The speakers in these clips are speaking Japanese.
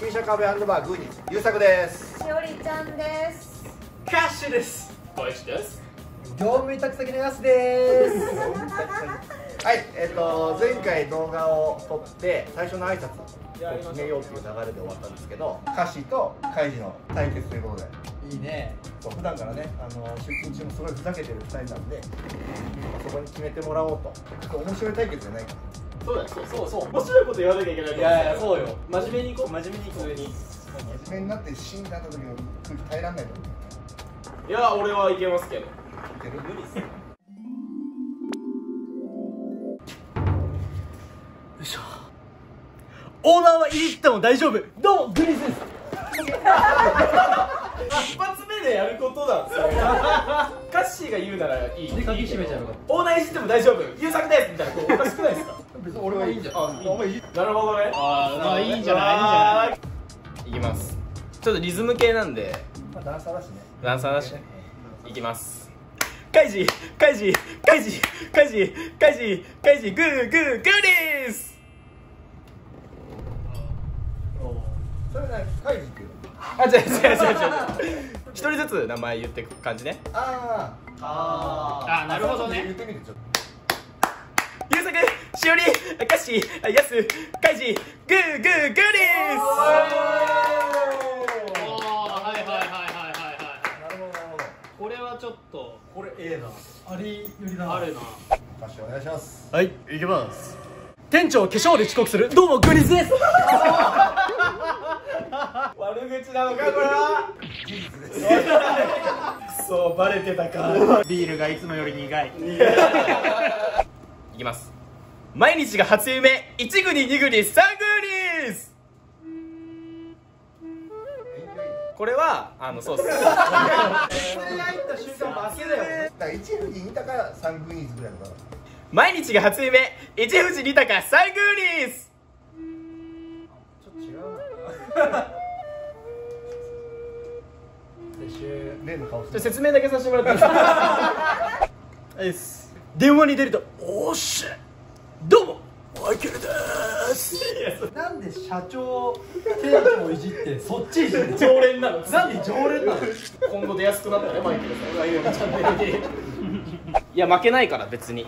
新車壁バーグーニー優作です。しおりちゃんです。キャッシュです。小石です。業務委託先のやすです。はいえっ、と前回動画を撮って最初の挨拶を決めようっていう流れで終わったんですけど歌詞とカイジの対決ということで。いいね。そう普段からねあの出勤中もすごいふざけてる2人なんでそこに決めてもらおうと。面白い対決じゃないかそうだよそうそうそう。面白いこと言わなきゃいけないいやいやそうよ。真面目にいこう。真面目に普通に。な真面目になってシーンになった時の空気耐えられないと思ういや俺はいけますけど。いける無理っすよ。オーナーはいじっても大丈夫。どうもグリスです一発目でやることだ。それカッシーが言うならいい。で鍵閉めちゃうのかオーナーいじっても大丈夫。優作ですみたいなこうおかしくないですか？別に俺はいいんじゃん。あお前いい。なるほどね。あーいいんじゃない？いいんじゃない？いきます。ちょっとリズム系なんで。まあダンサーだしね。ダンサーだし。ねいきます。カイジカイジカイジカイジカイジカイジグーグーグーです。それねカイジっていうのあ違う違う違う違う。一人ずつ名前言っていく感じね。あー。ああなるほどね。言ってみてちょっ優作しおりカッシーヤスカイジグーグーグーです。おー。はいはいはいはいはいはい。となるほど。なるほどこれはちょっとこれええな。ありよりなあるな歌詞お願いします。はい行きます。店長化粧で遅刻する。どうもグリスですなのかこれは事実ですそうバレてたかビールがいつもより苦いいきます毎日が初夢一グリ二グリ三グリこれはあのそうっす。毎日が初夢、一富士二鷹三グリース。ちょっと違う例の顔してちょ説明だけさせてもらっていいですか？です。電話に出るとおっしゃどうもマイケルです。なんで社長店長をいじってそっちいじる常連なの？なんで常連なの？今後出やすくなったねマイケルさん。が いや負けないから別に。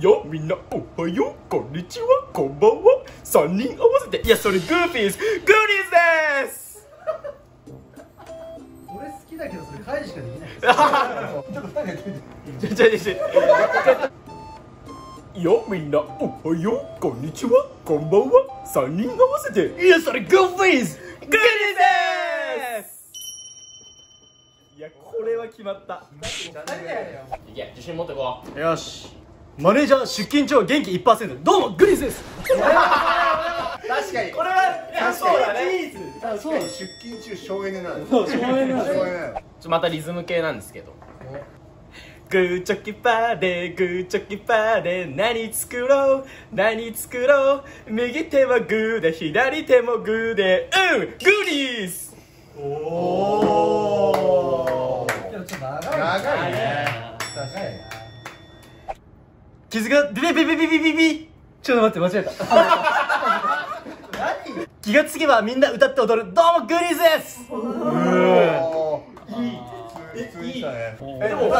よみんなおはようこんにちはこんばんは。3人合わせて。いやそれグーピースグーリーズですちょっと二人でやってみて。ちょちょちょちょよみんなおはようこんにちはこんばんは3人合わせて。いやそれグーピースグーリーズですいやこれは決まった。いけ自信持ってこう。よし。マネージャー出勤中は元気1%どうもグリスです。確かに。これはいやそうだね確かに出勤中省エネなんそう省エネなんちょまたリズム系なんですけど。グーチョキパーでグーチョキパーで何作ろう？何作ろう？右手はグーで左手もグーで。うんグーリーズ！おおちょっと長い長いね。長いな傷がビビビビビビビ。ちょっと待って間違えた。気がつけばみんな歌って踊る。どうもグリスです。いい。普通にしたねえでも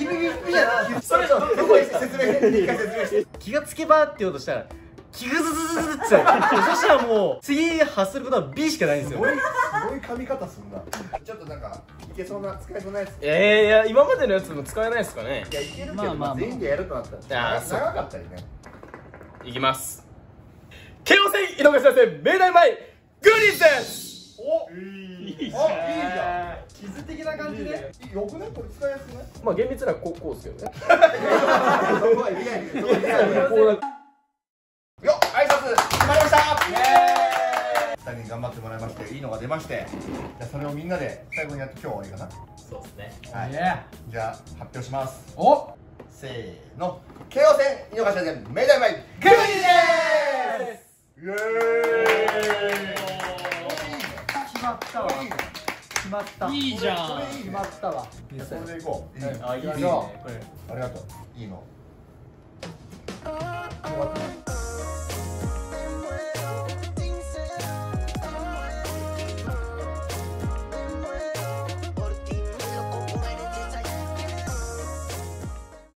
ビビビビじゃないそれどこ説明説明して気がつけばって言おうとしたら気がズズズズズってそしたらもう次発することは B しかないんですよすごいすごい噛み方すんなちょっとなんかいけそうな使えそうなやつえー、いや今までのやつも使えないですかねいやいけるけど、まあまあまあ全員でやるとなったら長かったりねいきます京王線井の頭線明大前グリーズですおいいじゃんあいい傷的な感じでよくねこれ使いやすくねまあ厳密にはこうこうですけどねよっ。挨拶決まりましたイエーイ2人に頑張っ。てもらいましていいのが出ましてじゃあそれをみんなで最後にやって今日終わりかなそうですねはいいやじゃあ発表しますおせーの京王線井の頭線明大前グリーンですイエーイ。決まったわ。決まったいいじゃん決まったわ。じゃあそれ。でいこういいはいあいいねありがとう。いいの